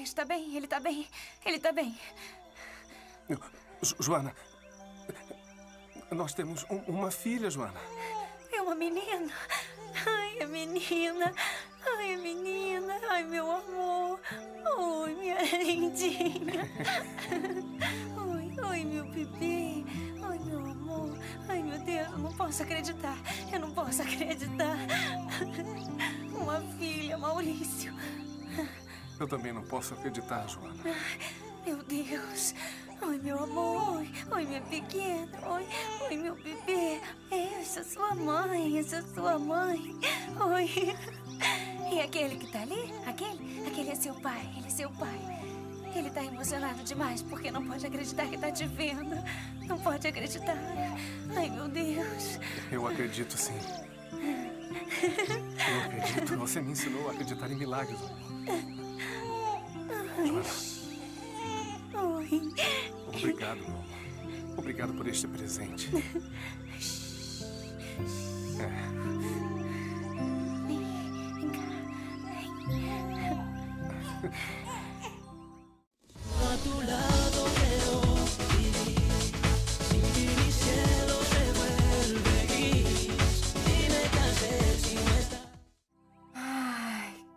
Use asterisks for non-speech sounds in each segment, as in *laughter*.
bebê está bem, ele está bem, ele está bem. Jo- Joana, nós temos um- uma filha, Joana. É uma menina. Ai, é menina. Ai, é menina. Ai, meu amor. Oi, minha lindinha. Oi, oi, meu bebê. Ai, meu amor. Ai, meu Deus, eu não posso acreditar. Eu não posso acreditar. Uma filha, Maurício. Eu também não posso acreditar, Joana. Meu Deus. Oi, meu amor. Oi, oi, minha pequena. Oi, oi, meu bebê. Essa é sua mãe. Essa é sua mãe. Oi. E aquele que tá ali? Aquele? Aquele é seu pai. Ele é seu pai. Ele tá emocionado demais porque não pode acreditar que tá te vendo. Não pode acreditar. Ai, meu Deus. Eu acredito sim. Eu acredito. Você me ensinou a acreditar em milagres, amor. Oi. obrigado. Obrigado por este presente. É,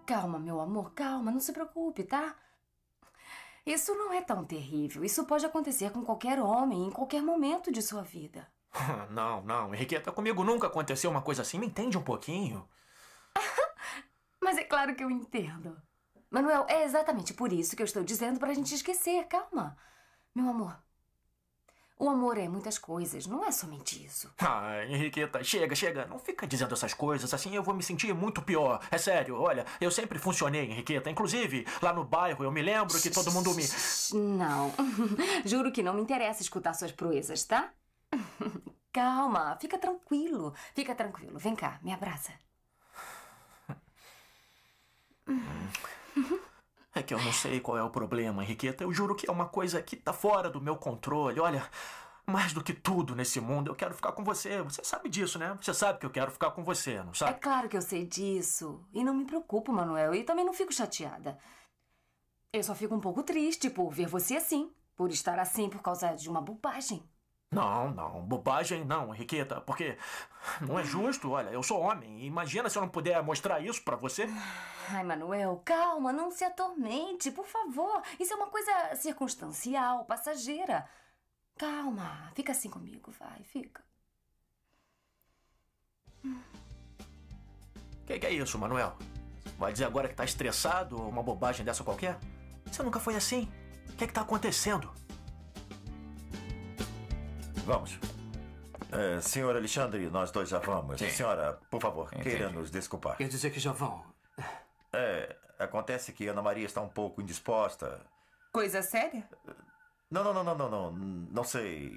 calma, meu amor, calma, não se preocupe, tá? Isso não é tão terrível. Isso pode acontecer com qualquer homem em qualquer momento de sua vida. *laughs* Não, não, Henriqueta, comigo nunca aconteceu uma coisa assim. Me entende um pouquinho? *laughs* Mas é claro que eu entendo. Manuel, é exatamente por isso que eu estou dizendo pra gente esquecer. Calma. Meu amor. O amor é muitas coisas, não é somente isso. Ah, Henriqueta, chega, chega. Não fica dizendo essas coisas, assim eu vou me sentir muito pior. É sério, olha, eu sempre funcionei, Henriqueta. Inclusive, lá no bairro eu me lembro que todo mundo me. Não. *laughs* Juro que não me interessa escutar suas proezas, tá? *laughs* Calma, fica tranquilo. Fica tranquilo. Vem cá, me abraça. *laughs* É que eu não sei qual é o problema, Henriqueta. Eu juro que é uma coisa que tá fora do meu controle. Olha, mais do que tudo nesse mundo, eu quero ficar com você. Você sabe disso, né? Você sabe que eu quero ficar com você, não É sabe? claro que eu sei disso. E não me preocupo, Manuel. E também não fico chateada. Eu só fico um pouco triste por ver você assim. Por estar assim por causa de uma bobagem. Não, não, bobagem não, Henriqueta, porque não é justo. Olha, eu sou homem. Imagina se eu não puder mostrar isso pra você. Ai, Manuel, calma, não se atormente, por favor. Isso é uma coisa circunstancial, passageira. Calma, fica assim comigo, vai, fica. O que, que é isso, Manuel? Vai dizer agora que tá estressado ou uma bobagem dessa qualquer? Você nunca foi assim. O que, que tá acontecendo? Vamos. É, senhor Alexandre, nós dois já vamos. Sim. Senhora, por favor, Entendi. queira nos desculpar. Quer dizer que já vão? É, acontece que Ana Maria está um pouco indisposta. Coisa séria? Não, não, não, não, não, não. Não sei.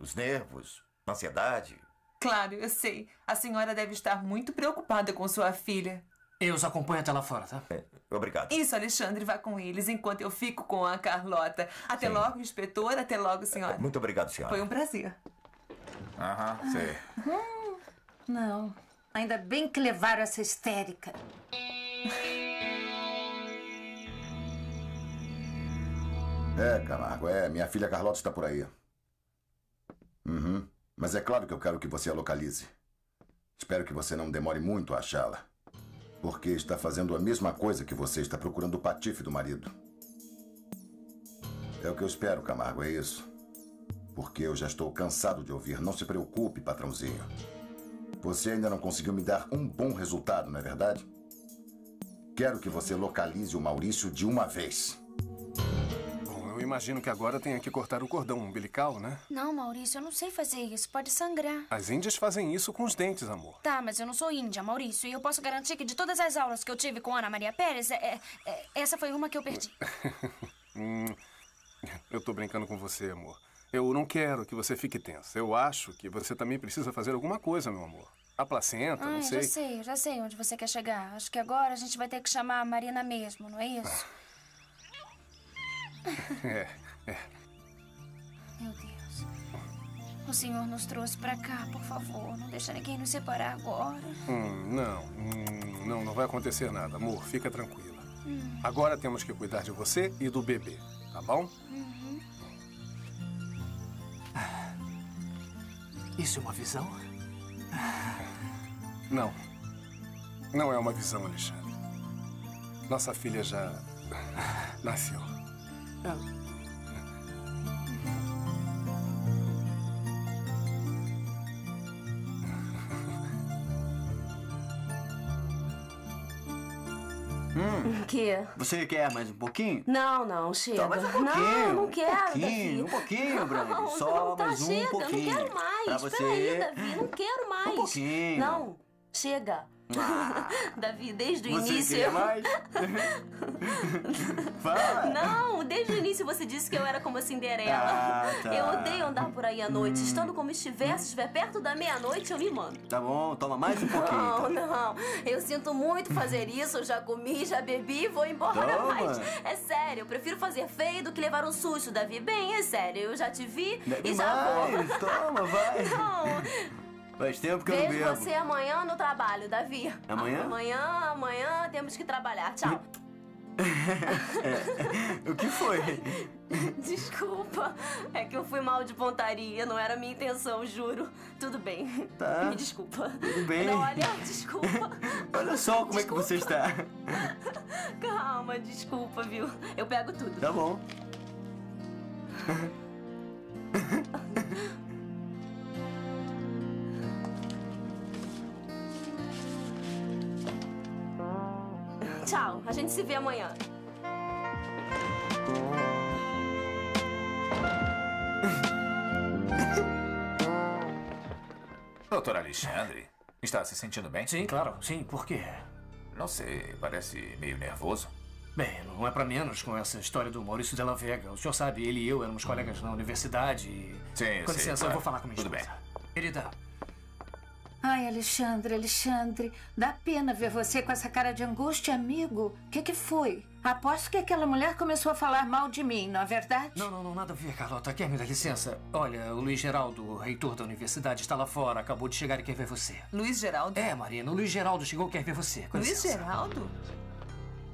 Os nervos, ansiedade. Claro, eu sei. A senhora deve estar muito preocupada com sua filha. Eu os acompanho até lá fora, tá? É, obrigado. Isso, Alexandre, vá com eles enquanto eu fico com a Carlota. Até Sim. logo, inspetor. Até logo, senhora. Muito obrigado, senhora. Foi um prazer. Aham, sei. Não. Ainda bem que levaram essa histérica. É, Camargo, é. Minha filha Carlota está por aí. Uhum. Mas é claro que eu quero que você a localize. Espero que você não demore muito a achá-la. Porque está fazendo a mesma coisa que você está procurando o patife do marido. É o que eu espero, Camargo, é isso. Porque eu já estou cansado de ouvir. Não se preocupe, patrãozinho. Você ainda não conseguiu me dar um bom resultado, não é verdade? Quero que você localize o Maurício de uma vez. Imagino que agora tenha que cortar o cordão umbilical, né? Não, Maurício, eu não sei fazer isso. Pode sangrar. As índias fazem isso com os dentes, amor. Tá, mas eu não sou índia, Maurício. E eu posso garantir que de todas as aulas que eu tive com Ana Maria Pérez, é- é- é- essa foi uma que eu perdi. *laughs* Hum, eu tô brincando com você, amor. Eu não quero que você fique tensa. Eu acho que você também precisa fazer alguma coisa, meu amor. A placenta, Ah, não eu sei. já sei, eu já sei onde você quer chegar. Acho que agora a gente vai ter que chamar a Marina mesmo, não é isso? *laughs* É, é. Meu Deus. O senhor nos trouxe pra cá, por favor. Não deixa ninguém nos separar agora. Hum, não, hum, não, não vai acontecer nada, amor. Fica tranquila. Agora temos que cuidar de você e do bebê, tá bom? Isso é uma visão? Não. Não é uma visão, Alexandre. Nossa filha já nasceu. *laughs* O quê? Você quer mais um pouquinho? Não, não, chega. Só mais um pouquinho. Não, não um quero, pouquinho, Davi. Um pouquinho, *laughs* Brandi. Não, Só não, tá, mais um chega, pouquinho. não quero mais. Pra você. Peraí, Davi, não quero mais. Um pouquinho. Não, chega. Ah. *laughs* Davi, desde o Você início. quer eu- mais? *laughs* Fala. Não, desde o início você disse que eu era como a Cinderela. Ah, tá. Eu odeio andar por aí à noite. Estando como estiver, se estiver perto da meia-noite, eu me mando. Tá bom, toma mais um pouquinho. Não, então. não. Eu sinto muito fazer isso. Eu já comi, já bebi e vou embora. Toma. Mas é sério, eu prefiro fazer feio do que levar um susto, Davi. Bem, é sério. Eu já te vi Bebe e já mais, vou. toma, vai. Não. Faz tempo que eu não Vejo bebo. você amanhã no trabalho, Davi. Amanhã? Amanhã, amanhã temos que trabalhar. Tchau. *laughs* O que foi? *laughs* Desculpa. É que eu fui mal de pontaria. Não era minha intenção, juro. Tudo bem. Tá. Me desculpa. Tudo bem. Não, olha, desculpa. *laughs* Olha só como é que você está. Calma, desculpa, viu? Eu pego tudo. Tá bom. Tchau. A gente se vê amanhã. Doutor Alexandre, está se sentindo bem? Sim, claro. Sim, por quê? Não sei, parece meio nervoso. Bem, não é pra menos com essa história do Maurício Della Vega. O senhor sabe, ele e eu éramos colegas na universidade e... Sim, Com licença, claro. eu vou falar com minha Tudo esposa. Querida, Ai, Alexandre, Alexandre, dá pena ver você com essa cara de angústia, amigo. O que, que foi? Aposto que aquela mulher começou a falar mal de mim, não é verdade? Não, não, não, nada a ver, Carlota. Quer me dar licença? Olha, o Luiz Geraldo, o reitor da universidade, está lá fora. Acabou de chegar e quer ver você. Luiz Geraldo? É, Marina, o Luiz Geraldo chegou e quer ver você. Com Luiz licença. Geraldo?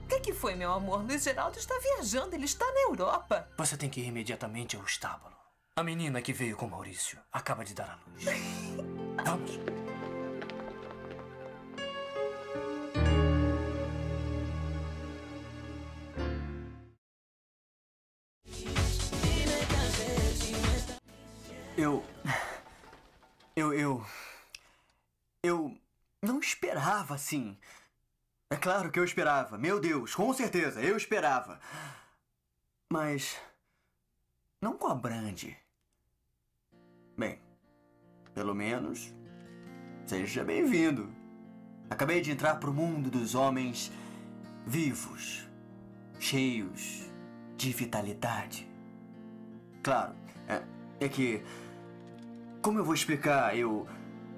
O que, que foi, meu amor? Luiz Geraldo está viajando, ele está na Europa. Você tem que ir imediatamente ao estábulo. A menina que veio com Maurício acaba de dar à luz. *laughs* Vamos. Eu. Eu. Eu. Eu não esperava assim. É claro que eu esperava. Meu Deus, com certeza, eu esperava. Mas. Não com a Brande. Bem, pelo menos. Seja bem-vindo. Acabei de entrar pro mundo dos homens vivos, cheios de vitalidade. Claro, é, é que. Como eu vou explicar? Eu.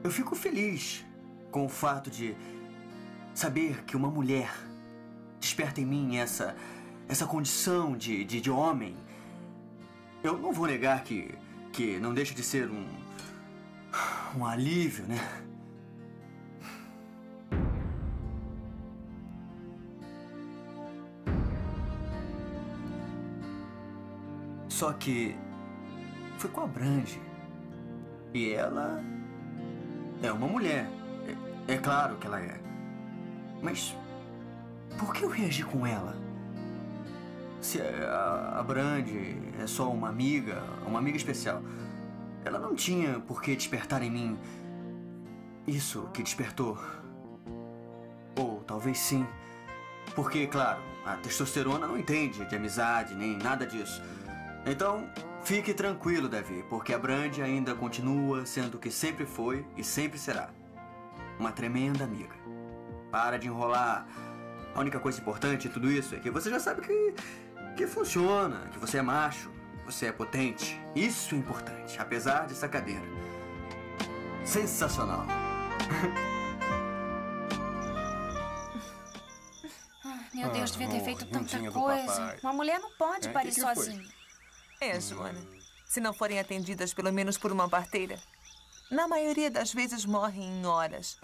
Eu fico feliz com o fato de saber que uma mulher desperta em mim essa. essa condição de, de, de homem. Eu não vou negar que. que não deixa de ser um. um alívio, né? Só que foi com a Brande. E ela é uma mulher. É, é claro que ela é. Mas por que eu reagi com ela? Se a, a Brande é só uma amiga, uma amiga especial, ela não tinha por que despertar em mim isso que despertou. Ou talvez sim. Porque, claro, a testosterona não entende de amizade nem nada disso. Então, fique tranquilo, Davi, porque a Brande ainda continua sendo o que sempre foi e sempre será. Uma tremenda amiga. Para de enrolar. A única coisa importante de tudo isso é que você já sabe que, que funciona, que você é macho, você é potente. Isso é importante, apesar dessa cadeira. Sensacional. Meu Deus, devia ter amor, feito tanta lindinho do coisa. Uma mulher não pode É, parir que que foi? É, Joana. Se não forem atendidas pelo menos por uma parteira, na maioria das vezes morrem em horas.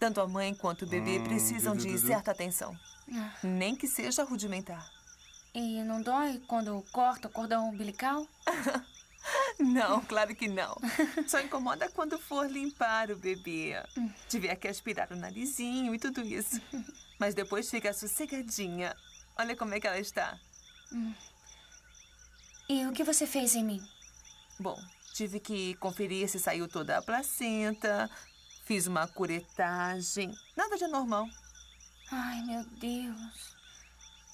Tanto a mãe quanto o bebê Hum, precisam de certa atenção. Nem que seja rudimentar. E não dói quando corta o cordão umbilical? *laughs* Não, claro que não. Só incomoda quando for limpar o bebê. Tiver que aspirar o narizinho e tudo isso. *laughs* Mas depois fica sossegadinha. Olha como é que ela está. E o que você fez em mim? Bom, tive que conferir se saiu toda a placenta. Fiz uma curetagem. Nada de anormal. Ai, meu Deus.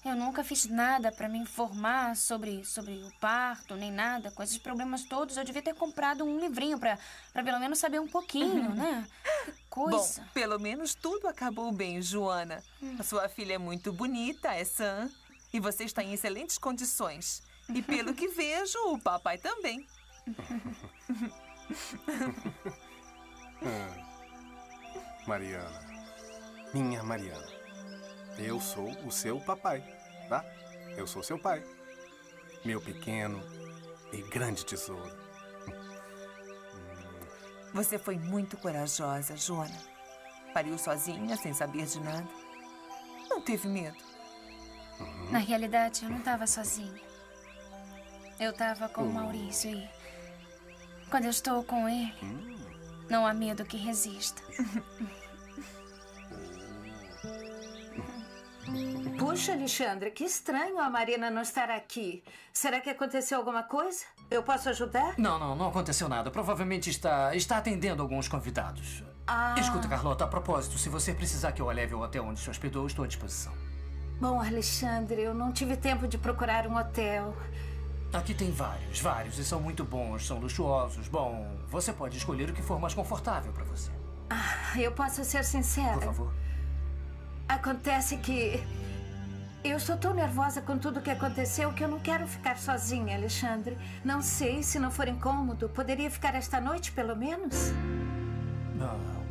Eu nunca fiz nada pra me informar sobre, sobre o parto, nem nada. Com esses problemas todos, eu devia ter comprado um livrinho pra pelo menos saber um pouquinho, *laughs* né? Que coisa. Bom, pelo menos tudo acabou bem, Joana. A sua filha é muito bonita, é sã. E você está em excelentes condições. E pelo que vejo, o papai também. Ah, Mariana. Minha Mariana. Eu sou o seu papai, tá? Eu sou seu pai. Meu pequeno e grande tesouro. Você foi muito corajosa, Joana. Pariu sozinha, sem saber de nada. Não teve medo. Na realidade, eu não estava sozinha. Eu estava com o Maurício e. Quando eu estou com ele, não há medo que resista. *laughs* Puxa, Alexandre, que estranho a Marina não estar aqui. Será que aconteceu alguma coisa? Eu posso ajudar? Não, não, não aconteceu nada. Provavelmente está, está atendendo alguns convidados. Ah. Escuta, Carlota, a propósito, se você precisar que eu a leve ao hotel onde se hospedou, estou à disposição. Bom, Alexandre, eu não tive tempo de procurar um hotel. Aqui tem vários, vários, e são muito bons, são luxuosos. Bom, você pode escolher o que for mais confortável para você. Ah, eu posso ser sincera. Por favor. Acontece que eu estou tão nervosa com tudo o que aconteceu que eu não quero ficar sozinha, Alexandre. Não sei se não for incômodo. Poderia ficar esta noite, pelo menos? Não.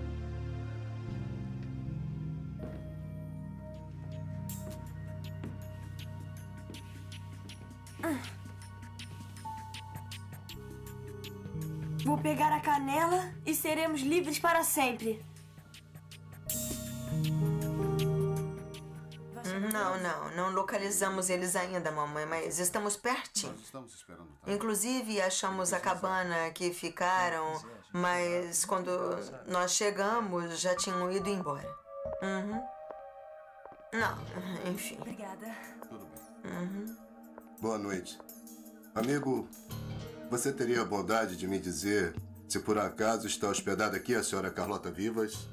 Vou pegar a canela e seremos livres para sempre. Não, não, não localizamos eles ainda, mamãe, mas estamos pertinho. Estamos esperando. Inclusive, achamos a cabana que ficaram, mas quando nós chegamos já tinham ido embora. Uhum. Não, enfim. Obrigada. Uhum. Boa noite. Amigo, você teria a bondade de me dizer se por acaso está hospedada aqui a senhora Carlota Vivas?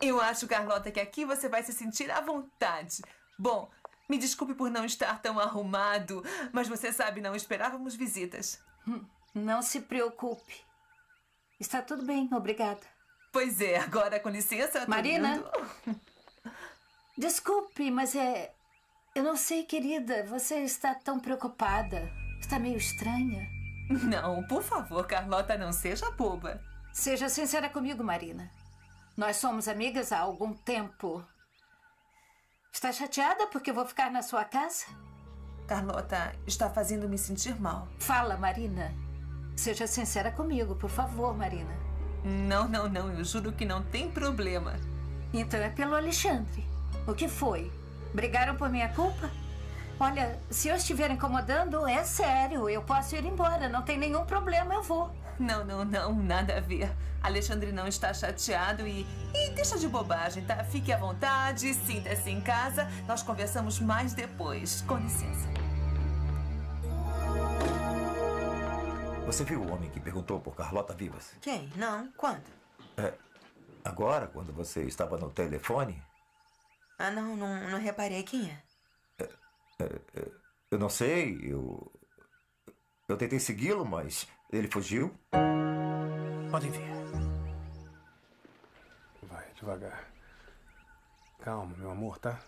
Eu acho, Carlota, que aqui você vai se sentir à vontade. Bom, me desculpe por não estar tão arrumado, mas você sabe, não esperávamos visitas. Hum, Não se preocupe. Está tudo bem, obrigada. Pois é, agora com licença. Marina? indo. *laughs* Desculpe, mas é. Eu não sei, querida. Você está tão preocupada. Está meio estranha. Não, por favor, Carlota, não seja boba. Seja sincera comigo, Marina. Nós somos amigas há algum tempo. Está chateada porque eu vou ficar na sua casa? Carlota, está fazendo me sentir mal. Fala, Marina. Seja sincera comigo, por favor, Marina. Não, não, não, eu juro que não tem problema. Então é pelo Alexandre. O que foi? Brigaram por minha culpa? Olha, se eu estiver incomodando, é sério. Eu posso ir embora. Não tem nenhum problema, eu vou. Não, não, não, nada a ver. Alexandre não está chateado e. E deixa de bobagem, tá? Fique à vontade, sinta-se em casa. Nós conversamos mais depois. Com licença. Você viu o homem que perguntou por Carlota Vivas? Quem? Não? Quando? É, agora, quando você estava no telefone? Ah, não, não, não reparei quem é. É, é, eu não sei, eu. Eu tentei segui-lo, mas ele fugiu. Podem vir. Vai, devagar. Calma, meu amor, tá?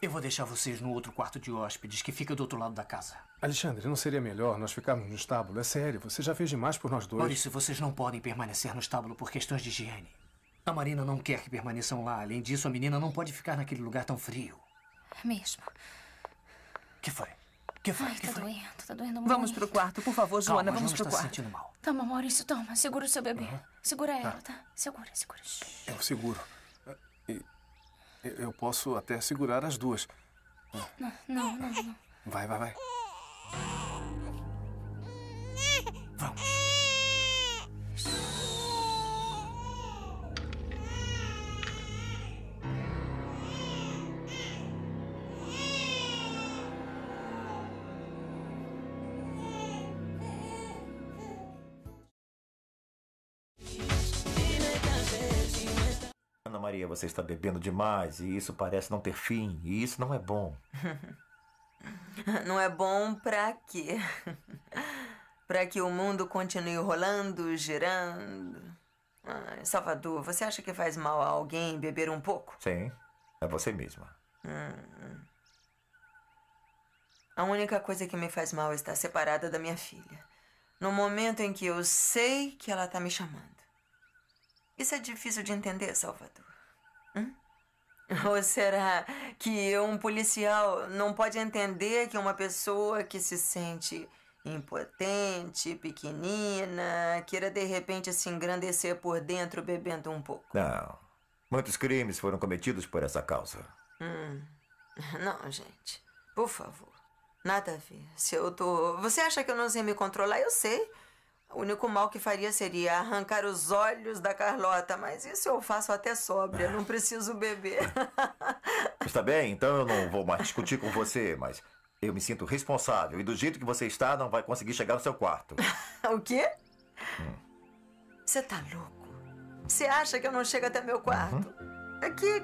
Eu vou deixar vocês no outro quarto de hóspedes que fica do outro lado da casa. Alexandre, não seria melhor nós ficarmos no estábulo? É sério, você já fez demais por nós dois. Maurício, vocês não podem permanecer no estábulo por questões de higiene. A Marina não quer que permaneçam lá. Além disso, a menina não pode ficar naquele lugar tão frio. É mesmo. que foi? que foi? Ai, que tá foi? doendo, tá doendo muito. Vamos pro quarto, por favor, Joana, Calma, vamos pro se quarto. sentindo mal. Toma, Maurício, toma. Segura o seu bebê. Segura ela, Tá. tá? Segura, segura. Eu seguro. Eu posso até segurar as duas. Não, não, não, não. Vai, vai, vai. Você está bebendo demais e isso parece não ter fim. E isso não é bom. *laughs* Não é bom pra quê? *laughs* pra que o mundo continue rolando, girando. Ai, Salvador, você acha que faz mal a alguém beber um pouco? Sim, é você mesma. Hum. A única coisa que me faz mal é estar separada da minha filha. No momento em que eu sei que ela tá me chamando. Isso é difícil de entender, Salvador. *laughs* Ou será que um policial não pode entender que uma pessoa que se sente impotente, pequenina, queira de repente se engrandecer por dentro bebendo um pouco? Não. Muitos crimes foram cometidos por essa causa. Hum. Não, gente. Por favor. Nada a ver. Se eu tô. Você acha que eu não sei me controlar? Eu sei. O único mal que faria seria arrancar os olhos da Carlota, mas isso eu faço até sóbria, não preciso beber. *laughs* Está bem, então eu não vou mais discutir com você, mas eu me sinto responsável e do jeito que você está, não vai conseguir chegar no seu quarto. *laughs* o quê? Você tá louco? Você acha que eu não chego até meu quarto? Aqui.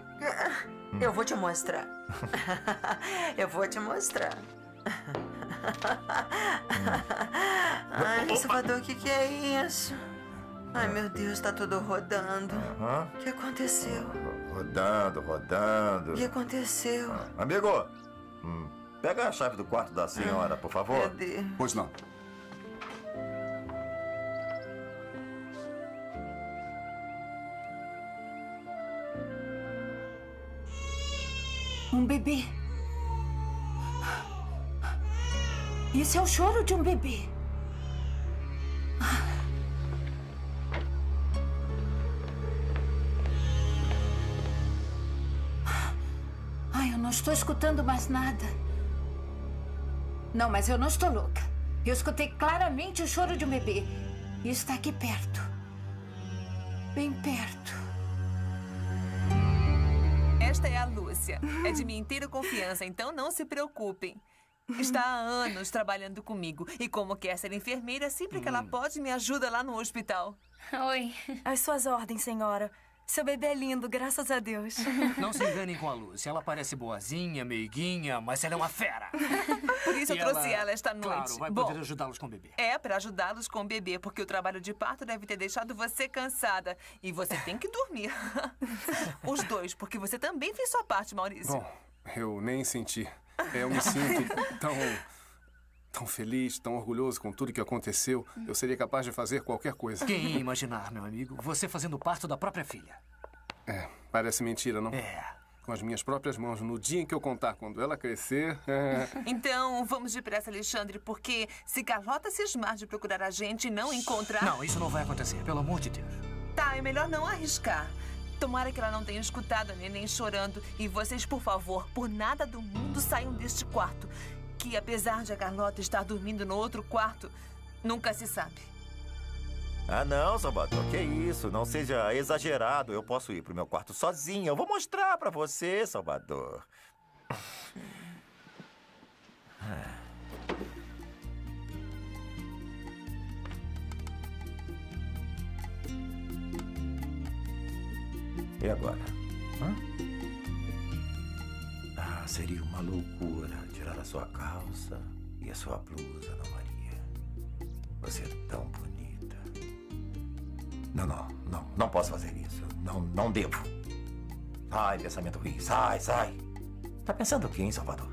Eu vou te mostrar. *laughs* eu vou te mostrar. *laughs* Ai, Salvador, o que, que é isso? Ai, meu Deus, tá tudo rodando. Aham. O que aconteceu? Rodando, rodando. O que aconteceu? Amigo, hum, pega a chave do quarto da senhora, por favor. Cadê? Pois não. Um bebê. Isso é o choro de um bebê. Ai, eu não estou escutando mais nada. Não, mas eu não estou louca. Eu escutei claramente o choro de um bebê. E está aqui perto. Bem perto. Esta é a Lúcia. É de minha inteira confiança, então não se preocupem. Está há anos trabalhando comigo e, como quer ser enfermeira, sempre que ela pode, me ajuda lá no hospital. Oi. As suas ordens, senhora. Seu bebê é lindo, graças a Deus. Não se enganem com a Lúcia. Ela parece boazinha, meiguinha, mas ela é uma fera. Por isso E eu trouxe ela, esta noite. Claro, vai Bom, poder ajudá-los com o bebê. É, para ajudá-los com o bebê, porque o trabalho de parto deve ter deixado você cansada. E você tem que dormir. *laughs* Os dois, porque você também fez sua parte, Maurício. Bom, eu nem senti. Eu me sinto tão. tão feliz, tão orgulhoso com tudo que aconteceu. Eu seria capaz de fazer qualquer coisa. Quem ia imaginar, meu amigo? Você fazendo parto da própria filha. É, parece mentira, não? É. Com as minhas próprias mãos, no dia em que eu contar, quando ela crescer. é. Então, vamos depressa, Alexandre, porque se Carlota cismar de procurar a gente e não encontrar. Não, isso não vai acontecer, pelo amor de Deus. Tá, é melhor não arriscar. Tomara que ela não tenha escutado a neném chorando. E vocês, por favor, por nada do mundo saiam deste quarto. Que apesar de a Carlota estar dormindo no outro quarto, nunca se sabe. Ah, não, Salvador, que isso? Não seja exagerado. Eu posso ir pro meu quarto sozinho. Eu vou mostrar pra você, Salvador. *sighs* *sighs* E agora? Hã? Ah, seria uma loucura tirar a sua calça e a sua blusa, Ana Maria. Você é tão bonita. Não, não, não, não posso fazer isso. Não, não devo. Sai, pensamento ruim. Sai, sai. Tá pensando o quê, hein, Salvador?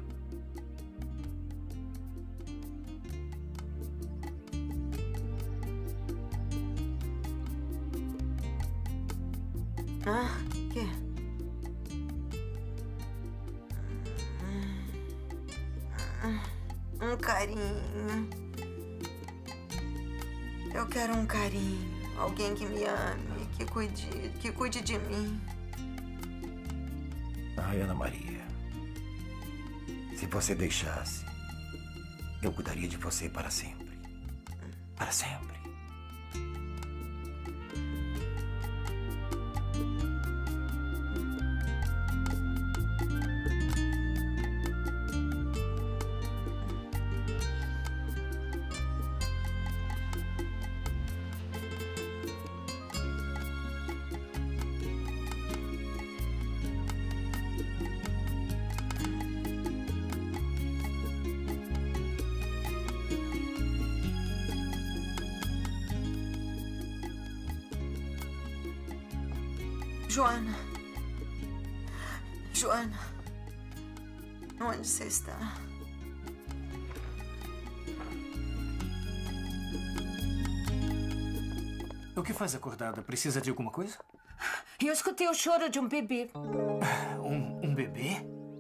Cuide de mim. Ai, Ana Maria. Se você deixasse, eu cuidaria de você para sempre. Para sempre. Joana. Joana. Onde você está? O que faz acordada? Precisa de alguma coisa? Eu escutei o choro de um bebê. Um, um bebê?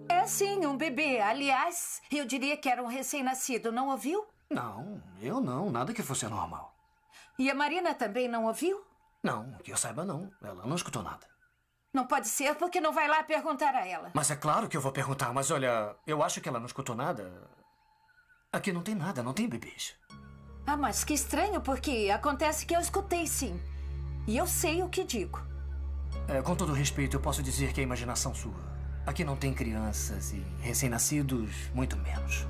É sim, um bebê. Aliás, eu diria que era um recém-nascido. Não ouviu? Não, eu não. Nada que fosse anormal. E a Marina também não ouviu? Não, que eu saiba não. Ela não escutou nada. Não pode ser, porque não vai lá perguntar a ela. Mas é claro que eu vou perguntar, mas olha, eu acho que ela não escutou nada. Aqui não tem nada, não tem bebês. Ah, mas que estranho, porque acontece que eu escutei sim. E eu sei o que digo. É, com todo respeito, eu posso dizer que é imaginação sua. Aqui não tem crianças e recém-nascidos, muito menos.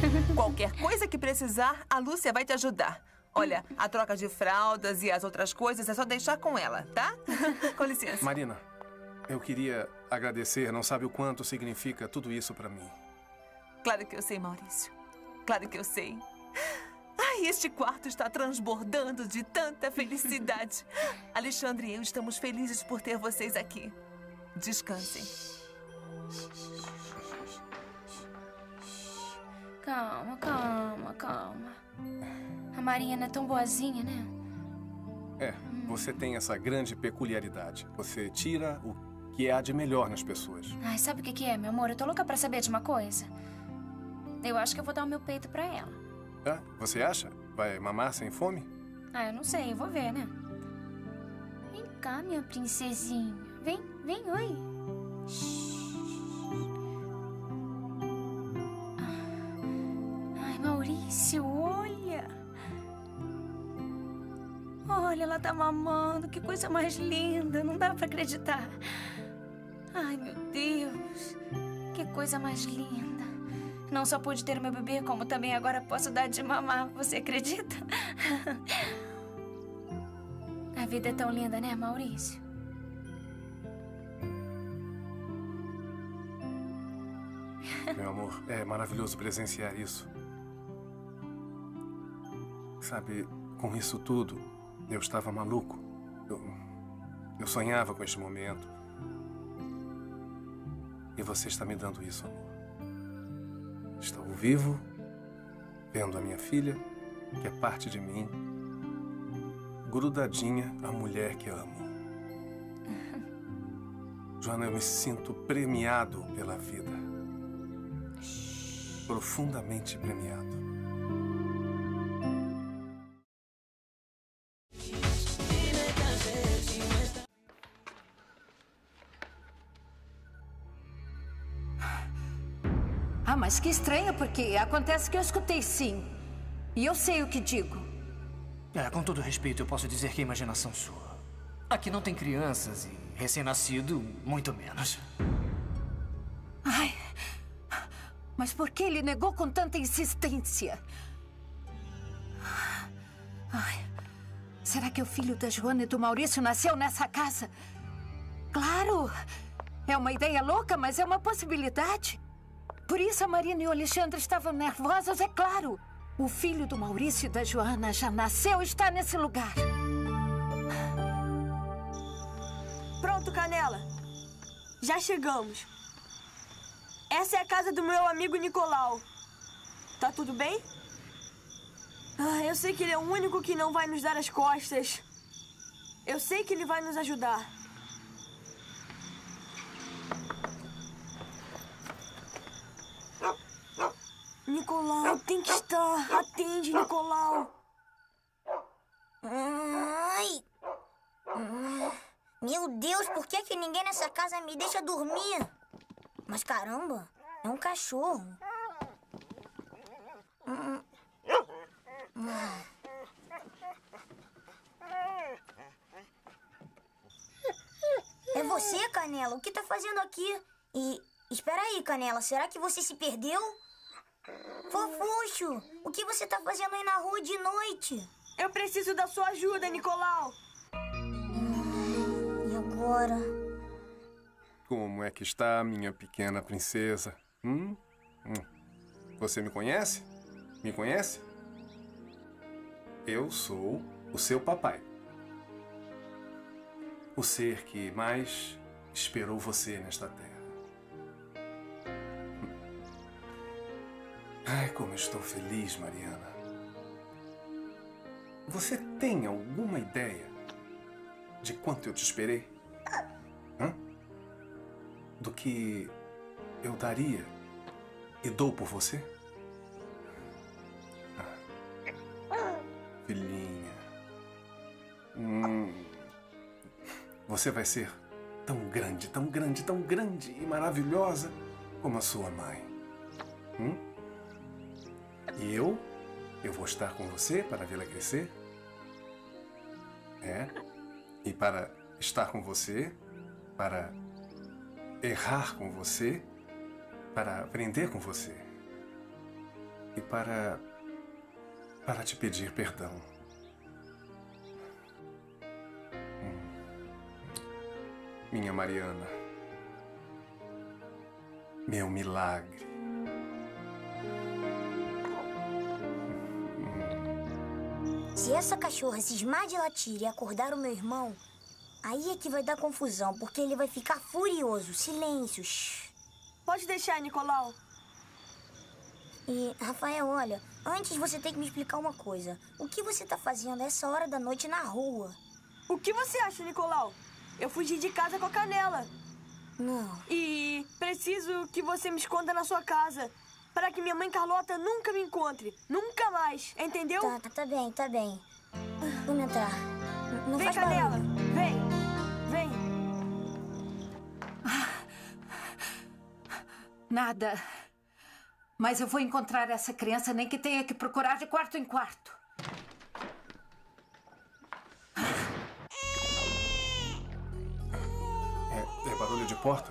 *laughs* Qualquer coisa que precisar, a Lúcia vai te ajudar. Olha, a troca de fraldas e as outras coisas é só deixar com ela, tá? *laughs* com licença. Marina, eu queria agradecer. Não sabe o quanto significa tudo isso para mim. Claro que eu sei, Maurício. Claro que eu sei. Ai, este quarto está transbordando de tanta felicidade. *laughs* Alexandre e eu estamos felizes por ter vocês aqui. Descansem. Calma, calma, calma. A Marinha não é tão boazinha, né? É, você tem essa grande peculiaridade. Você tira o que há de melhor nas pessoas. Ai, sabe o que, que é, meu amor? Eu tô louca pra saber de uma coisa. Eu acho que eu vou dar o meu peito pra ela. Ah, você acha? Vai mamar sem fome? Ah, eu não sei, eu vou ver, né? Vem cá, minha princesinha. Vem, vem, oi. Ai, Maurício, olha. Olha, ela tá mamando. Que coisa mais linda. Não dá pra acreditar. Ai, meu Deus. Que coisa mais linda. Não só pude ter meu bebê, como também agora posso dar de mamar. Você acredita? A vida é tão linda, né, Maurício? Meu amor, é maravilhoso presenciar isso. Sabe, com isso tudo, eu estava maluco. Eu, eu sonhava com este momento. E você está me dando isso, amor. Estou vivo, vendo a minha filha, que é parte de mim, grudadinha à mulher que amo. *laughs* Joana, eu me sinto premiado pela vida. Profundamente premiado. Mas que estranho, porque acontece que eu escutei sim. E eu sei o que digo. É, com todo respeito, eu posso dizer que é imaginação sua. Aqui não tem crianças e recém-nascido, muito menos. Ai, mas por que ele negou com tanta insistência? Ai, será que o filho da Joana e do Maurício nasceu nessa casa? Claro! É uma ideia louca, mas é uma possibilidade. Por isso a Marina e o Alexandre estavam nervosos, é claro. O filho do Maurício e da Joana já nasceu e está nesse lugar. Pronto, Canela. Já chegamos. Essa é a casa do meu amigo Nicolau. Tá tudo bem? Ah, eu sei que ele é o único que não vai nos dar as costas. Eu sei que ele vai nos ajudar. Nicolau, tem que estar. Atende, Nicolau. Ai. Meu Deus, por que, que ninguém nessa casa me deixa dormir? Mas caramba, é um cachorro. É você, Canela? O que tá fazendo aqui? E espera aí, Canela, será que você se perdeu? Fofuxo, o que você tá fazendo aí na rua de noite? Eu preciso da sua ajuda, Nicolau. E agora? Como é que está, minha pequena princesa? Hum? Hum. Você me conhece? Me conhece? Eu sou o seu papai. O ser que mais esperou você nesta terra. Como estou feliz, Mariana. Você tem alguma ideia de quanto eu te esperei? Hã? Do que eu daria e dou por você? Ah. Filhinha. Hum. Você vai ser tão grande, tão grande, tão grande e maravilhosa como a sua mãe. Hum? E eu? Eu vou estar com você para vê-la crescer? É. E para estar com você, para errar com você, para aprender com você. E para. para te pedir perdão. Minha Mariana. Meu milagre. Se essa cachorra cismar de latir e acordar o meu irmão, aí é que vai dar confusão, porque ele vai ficar furioso. Silêncio. Pode deixar, Nicolau. E, Rafael, olha, antes você tem que me explicar uma coisa. O que você tá fazendo essa hora da noite na rua? O que você acha, Nicolau? Eu fugi de casa com a Canela. Não. E preciso que você me esconda na sua casa. Para que minha mãe Carlota nunca me encontre. Nunca mais. Entendeu? Tá, tá, tá bem, tá bem. Vamos entrar. Não Vem, faz Canela. barulho. Vem. Vem. Nada. Mas eu vou encontrar essa criança, nem que tenha que procurar de quarto em quarto. É, é barulho de porta?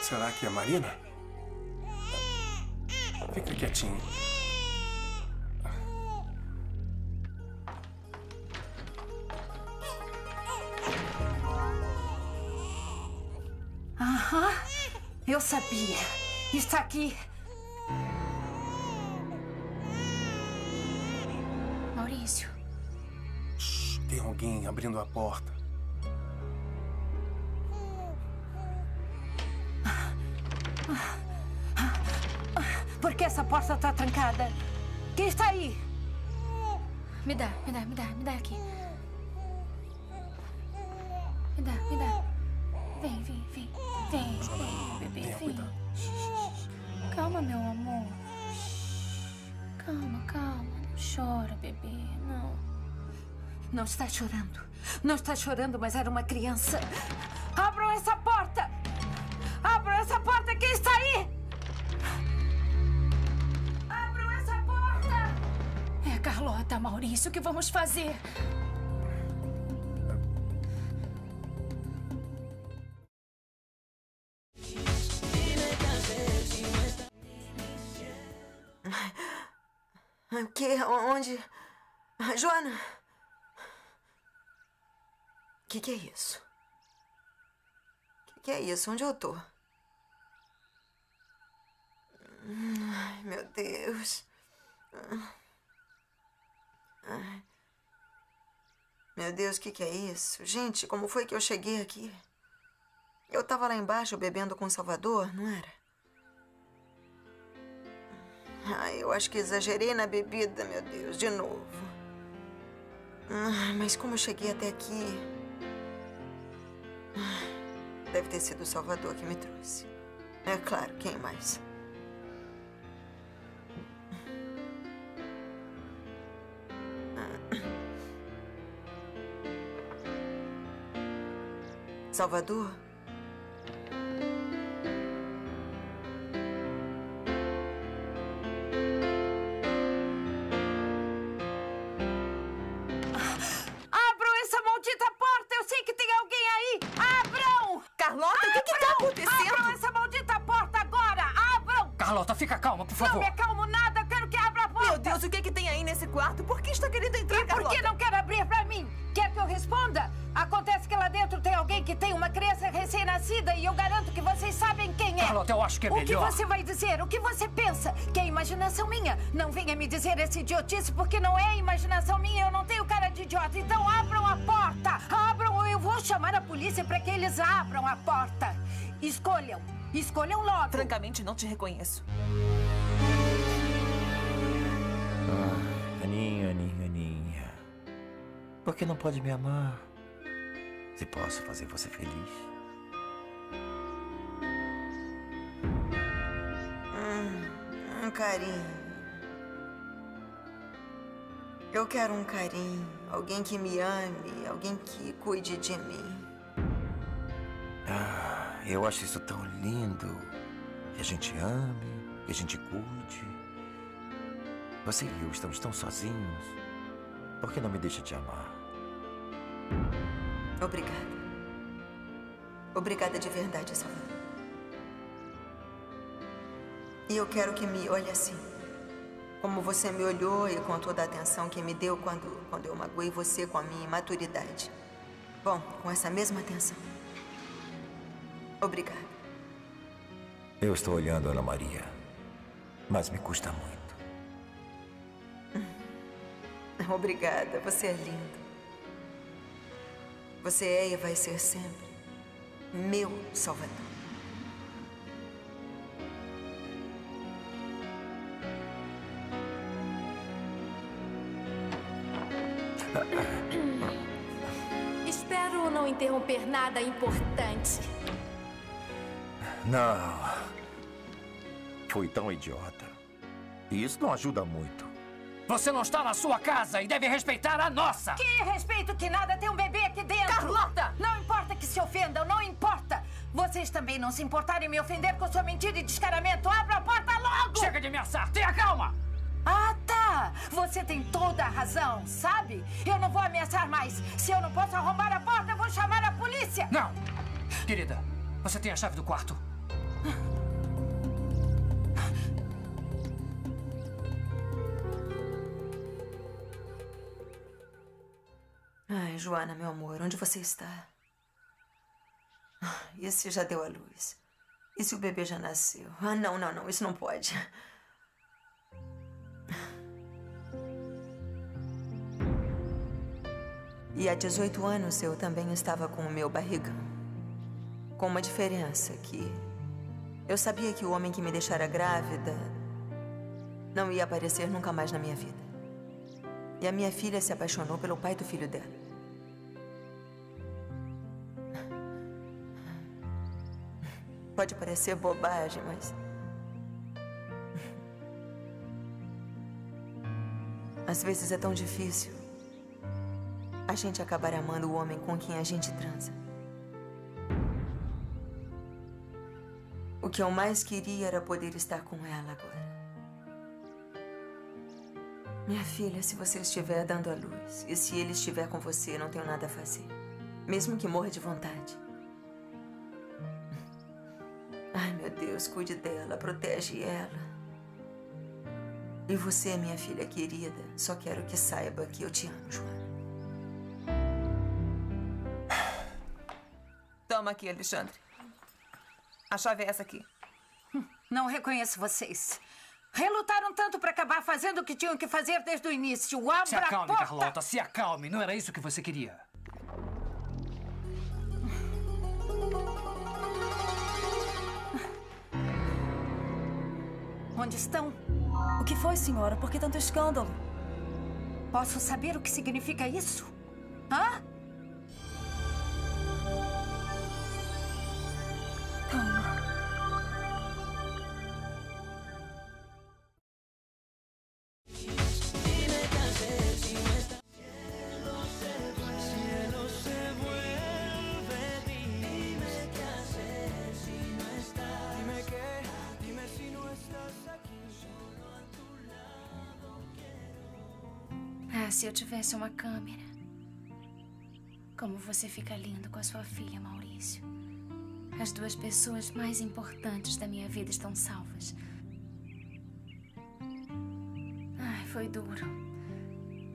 Será que é Marina? Fica quietinho. Aham. Eu sabia. Está aqui. Maurício. Tem alguém abrindo a porta. Essa porta está trancada? Quem está aí? Me dá, me dá, me dá, me dá aqui. Me dá, me dá. Vem, vem, vem. Vem, vem, bebê, vem. Calma, meu amor. Calma, calma. Não chora, bebê. Não. Não está chorando. Não está chorando, mas era uma criança. Abram essa porta! Abram essa porta! Quem está aí? Carlota, Maurício. O que vamos fazer? O quê? Onde? Joana? O que, que é isso? O que, que é isso? Onde eu tô? Ai, meu Deus. Ai. Meu Deus, o que, que é isso? Gente, como foi que eu cheguei aqui? Eu tava lá embaixo bebendo com Salvador, não era? Ai, eu acho que exagerei na bebida, meu Deus, de novo. Ah, mas como eu cheguei até aqui? Ah, Deve ter sido o Salvador que me trouxe. É claro, quem mais? Salvador? Imaginação minha? Não venha me dizer esse idiotice porque não é imaginação minha. Eu não tenho cara de idiota. Então abram a porta. Abram ou eu vou chamar a polícia para que eles abram a porta. Escolham. Escolham logo. Francamente, não te reconheço. Ah, Aninha, Aninha, Aninha. Por que não pode me amar? Se posso fazer você feliz. Carinho. Eu quero um carinho. Alguém que me ame, alguém que cuide de mim. Ah, eu acho isso tão lindo. Que a gente ame, que a gente cuide. Você e eu estamos tão sozinhos. Por que não me deixa te amar? Obrigada. Obrigada de verdade, Salvador. E eu quero que me olhe assim. Como você me olhou e com toda a atenção que me deu quando, quando eu magoei você com a minha imaturidade. Bom, com essa mesma atenção. Obrigada. Eu estou olhando Ana Maria. Mas me custa muito. *laughs* Obrigada, você é lindo. Você é e vai ser sempre meu Salvador. Interromper nada importante. Não. Fui tão idiota. E isso não ajuda muito. Você não está na sua casa e deve respeitar a nossa. Que respeito que nada tem um bebê aqui dentro. Carlota! Não importa que se ofendam, não importa. Vocês também não se importarem em me ofender com sua mentira e descaramento. Abra a porta logo! Chega de ameaçar, tenha calma! Ah, tá! Você tem toda a razão, sabe? Eu não vou ameaçar mais. Se eu não posso arrombar a porta, eu vou chamar a polícia! Não! Querida, você tem a chave do quarto? Ai, Joana, meu amor, onde você está? Ah, E se já deu à luz? E se o bebê já nasceu? Ah, não, não, não, isso não pode. E há 18 anos eu também estava com o meu barrigão. Com uma diferença que eu sabia que o homem que me deixara grávida não ia aparecer nunca mais na minha vida. E a minha filha se apaixonou pelo pai do filho dela. Pode parecer bobagem, mas. Às vezes é tão difícil a gente acabar amando o homem com quem a gente transa. O que eu mais queria era poder estar com ela agora. Minha filha, se você estiver dando a luz e se ele estiver com você, não tenho nada a fazer. Mesmo que morra de vontade. Ai, meu Deus, cuide dela, protege ela. E você, minha filha querida, só quero que saiba que eu te amo, Joana. Toma aqui, Alexandre. A chave é essa aqui. Não reconheço vocês. Relutaram tanto para acabar fazendo o que tinham que fazer desde o início. Abra Se a acalme, porta! Carlota, se acalme. Não era isso que você queria. Onde estão? O que foi, senhora? Por que tanto escândalo? Posso saber o que significa isso? Hã? Eu tivesse uma câmera. Como você fica lindo com a sua filha, Maurício. As duas pessoas mais importantes da minha vida estão salvas. Ai, foi duro.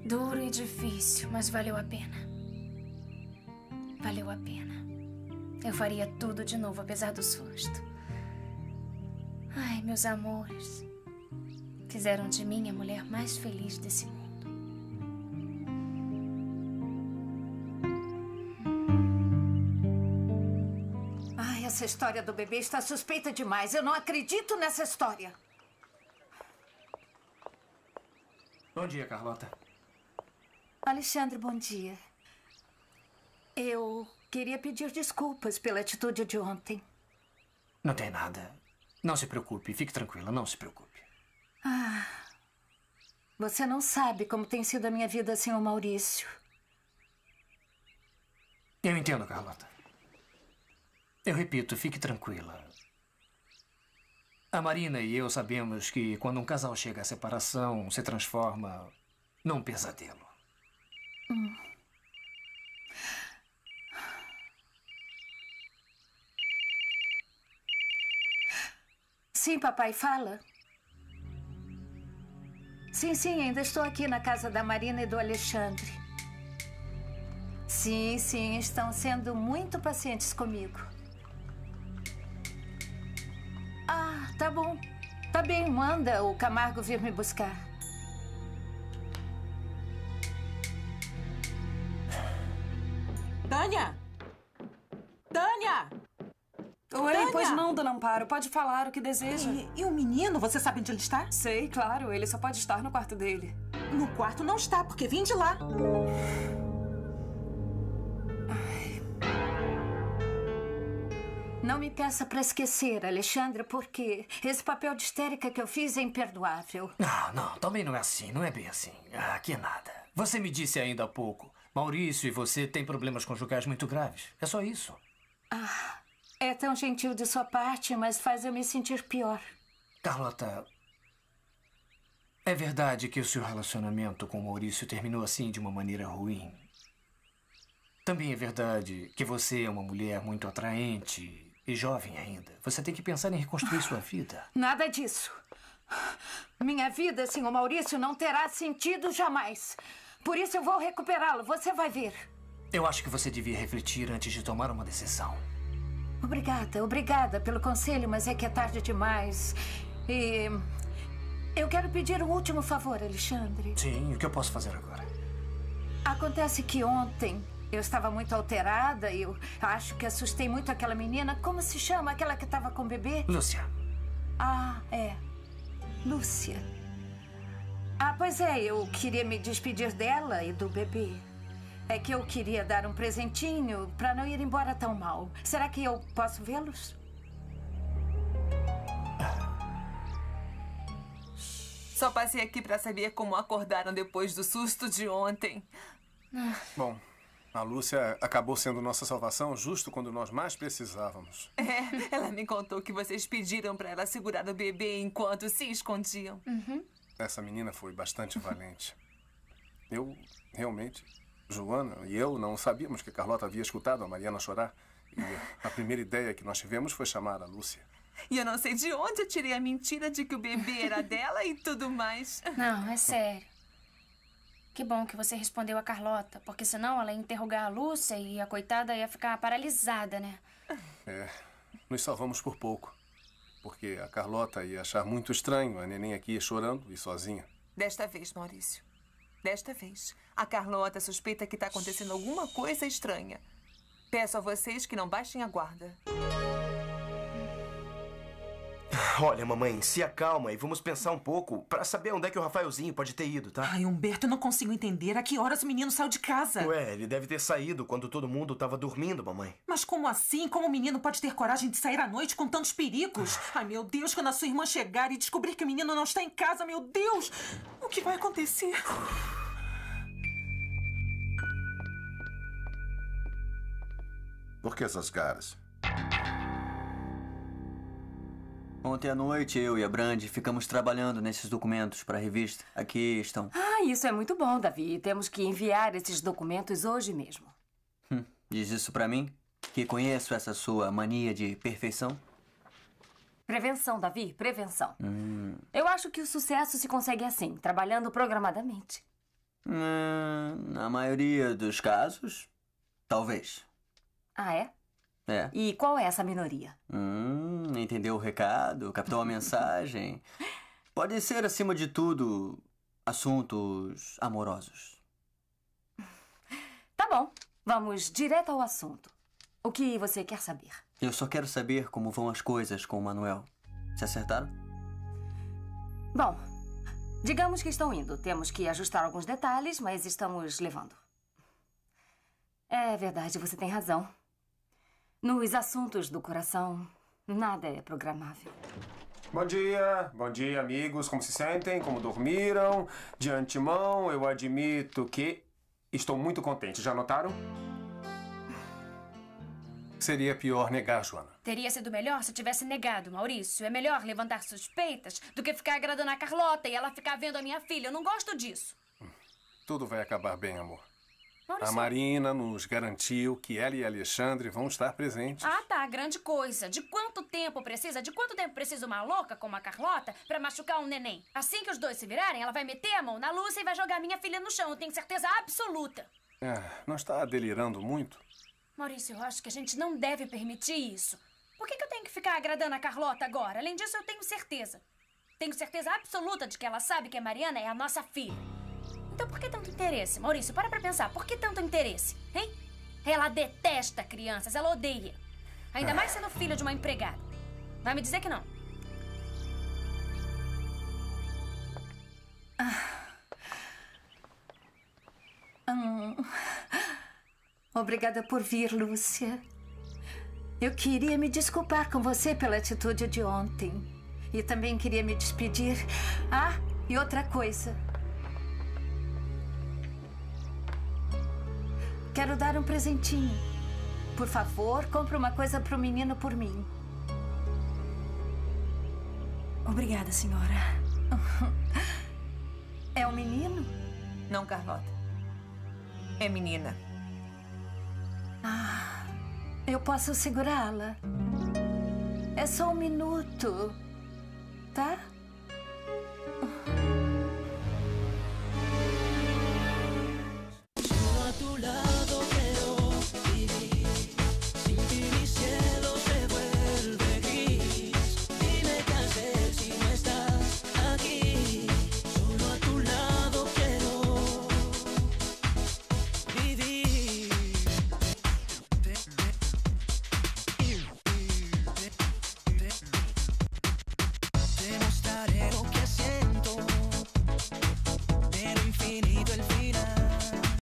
Duro e difícil, mas valeu a pena. Valeu a pena. Eu faria tudo de novo, apesar do susto. Ai, meus amores. Fizeram de mim a mulher mais feliz desse mundo. Essa história do bebê está suspeita demais. Eu não acredito nessa história. Bom dia, Carlota. Alexandre, bom dia. Eu queria pedir desculpas pela atitude de ontem. Não tem nada. Não se preocupe, fique tranquila, não se preocupe. Ah, você não sabe como tem sido a minha vida sem o Maurício. Eu entendo, Carlota. Eu repito, fique tranquila. A Marina e eu sabemos que quando um casal chega à separação, se transforma num pesadelo. Hum. Sim, papai, fala. Sim, sim, ainda estou aqui na casa da Marina e do Alexandre. Sim, sim, estão sendo muito pacientes comigo. Bem, manda o Camargo vir me buscar. Tânia! Tânia! Oi, Tânia! pois não, dona Amparo. Pode falar o que deseja. E, e o menino, você sabe onde ele está? Sei, claro. Ele só pode estar no quarto dele. No quarto não está, porque vim de lá. Não me peça para esquecer, Alexandre, porque esse papel de histérica que eu fiz é imperdoável. Não, não, também não é assim, não é bem assim. Ah, que nada. Você me disse ainda há pouco. Maurício e você têm problemas conjugais muito graves. É só isso. Ah, é tão gentil de sua parte, mas faz eu me sentir pior. Carlota, é verdade que o seu relacionamento com Maurício terminou assim de uma maneira ruim. Também é verdade que você é uma mulher muito atraente e jovem ainda. Você tem que pensar em reconstruir sua vida. Nada disso. Minha vida sem o Maurício não terá sentido jamais. Por isso eu vou recuperá-lo. Você vai ver. Eu acho que você devia refletir antes de tomar uma decisão. Obrigada, obrigada pelo conselho, mas é que é tarde demais. E. Eu quero pedir um último favor, Alexandre. Sim, o que eu posso fazer agora? Acontece que ontem eu estava muito alterada e eu acho que assustei muito aquela menina. Como se chama? Aquela que estava com o bebê? Lúcia. Ah, é. Lúcia. Ah, pois é, eu queria me despedir dela e do bebê. É que eu queria dar um presentinho para não ir embora tão mal. Será que eu posso vê-los? Só passei aqui para saber como acordaram depois do susto de ontem. Bom, a Lúcia acabou sendo nossa salvação justo quando nós mais precisávamos. É, ela me contou que vocês pediram para ela segurar o bebê enquanto se escondiam. Essa menina foi bastante valente. Eu, realmente, Joana e eu não sabíamos que Carlota havia escutado a Mariana chorar. E a primeira ideia que nós tivemos foi chamar a Lúcia. E eu não sei de onde eu tirei a mentira de que o bebê era dela e tudo mais. Não, é sério. Que bom que você respondeu a Carlota, porque senão ela ia interrogar a Lúcia e a coitada ia ficar paralisada, né? É, nos salvamos por pouco. Porque a Carlota ia achar muito estranho a neném aqui chorando e sozinha. Desta vez, Maurício. Desta vez. A Carlota suspeita que está acontecendo alguma coisa estranha. Peço a vocês que não baixem a guarda. Olha, mamãe, se acalma e vamos pensar um pouco para saber onde é que o Rafaelzinho pode ter ido, tá? Ai, Humberto, eu não consigo entender a que horas o menino saiu de casa. Ué, ele deve ter saído quando todo mundo tava dormindo, mamãe. Mas como assim? Como o menino pode ter coragem de sair à noite com tantos perigos? Ai, meu Deus, quando a sua irmã chegar e descobrir que o menino não está em casa, meu Deus! O que vai acontecer? Por que essas caras? Ontem à noite, eu e a Brandy ficamos trabalhando nesses documentos para a revista. Aqui estão. Ah, isso é muito bom, Davi. Temos que enviar esses documentos hoje mesmo. Hum, diz isso para mim? Que conheço essa sua mania de perfeição? Prevenção, Davi, prevenção. Hum. Eu acho que o sucesso se consegue assim, trabalhando programadamente. Hum, na maioria dos casos, talvez. Ah, é? É. E qual é essa minoria? Hum, entendeu o recado? Captou a mensagem? *laughs* Pode ser, acima de tudo, assuntos amorosos. Tá bom, vamos direto ao assunto. O que você quer saber? Eu só quero saber como vão as coisas com o Manuel. Se acertaram? Bom, digamos que estão indo. Temos que ajustar alguns detalhes, mas estamos levando. É verdade, você tem razão. Nos assuntos do coração, nada é programável. Bom dia, bom dia, amigos. Como se sentem? Como dormiram? De antemão, eu admito que estou muito contente. Já notaram? Seria pior negar, Joana. Teria sido melhor se tivesse negado, Maurício. É melhor levantar suspeitas do que ficar agradando a Carlota e ela ficar vendo a minha filha. Eu não gosto disso. Tudo vai acabar bem, amor. Maurício. A Marina nos garantiu que ela e Alexandre vão estar presentes. Ah, tá. Grande coisa. De quanto tempo precisa? De quanto tempo precisa uma louca como a Carlota pra machucar um neném? Assim que os dois se virarem, ela vai meter a mão na Lúcia e vai jogar minha filha no chão. Eu tenho certeza absoluta. É, não está delirando muito? Maurício, eu acho que a gente não deve permitir isso. Por que, que eu tenho que ficar agradando a Carlota agora? Além disso, eu tenho certeza. Tenho certeza absoluta de que ela sabe que a Mariana é a nossa filha. Então por que tanto interesse? Maurício, para pra pensar. Por que tanto interesse? Hein? Ela detesta crianças, ela odeia. Ainda mais sendo filha de uma empregada. Vai me dizer que não. Hum. Obrigada por vir, Lúcia. Eu queria me desculpar com você pela atitude de ontem. E também queria me despedir. Ah, e outra coisa. Um presentinho. Por favor, compre uma coisa pro menino por mim. Obrigada, senhora. *laughs* É um menino? Não, Carlota. É menina. Ah, eu posso segurá-la. É só um minuto, tá?